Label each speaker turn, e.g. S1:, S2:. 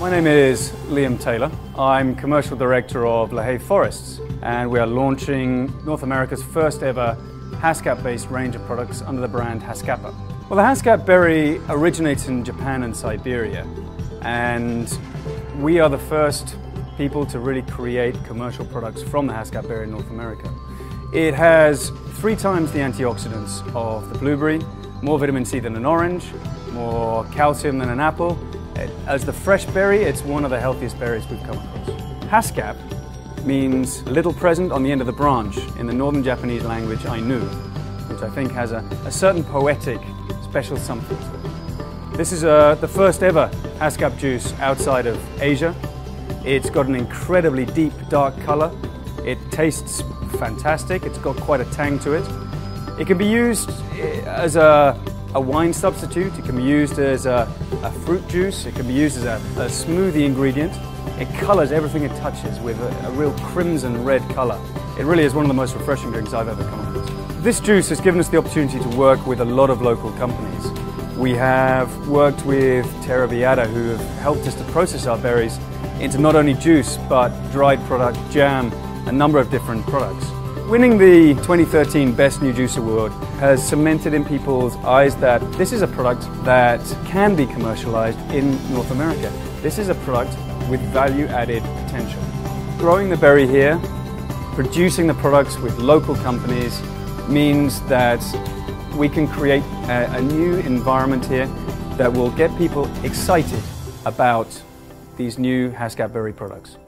S1: My name is Liam Taylor. I'm Commercial Director of LaHave Forests and we are launching North America's first ever Haskap-based range of products under the brand Haskapa. Well, the Haskap berry originates in Japan and Siberia and we are the first people to really create commercial products from the Haskap berry in North America. It has three times the antioxidants of the blueberry, more vitamin C than an orange, more calcium than an apple. As the fresh berry, it's one of the healthiest berries we've come across. Haskap means little present on the end of the branch in the northern Japanese language Ainu, which I think has a, a certain poetic, special something to it. This is uh, the first ever Haskap juice outside of Asia. It's got an incredibly deep, dark color. It tastes fantastic. It's got quite a tang to it. It can be used eh, as a, a wine substitute. It can be used as a, a fruit juice. It can be used as a, a smoothie ingredient. It colors everything it touches with a, a real crimson red color. It really is one of the most refreshing drinks I've ever come across. This juice has given us the opportunity to work with a lot of local companies. We have worked with Terra Beata who have helped us to process our berries into not only juice but dried product, jam, a number of different products. Winning the 2013 Best New Juice Award has cemented in people's eyes that this is a product that can be commercialized in North America. This is a product with value added potential. Growing the berry here, producing the products with local companies means that we can create a, a new environment here that will get people excited about these new Haskap berry products.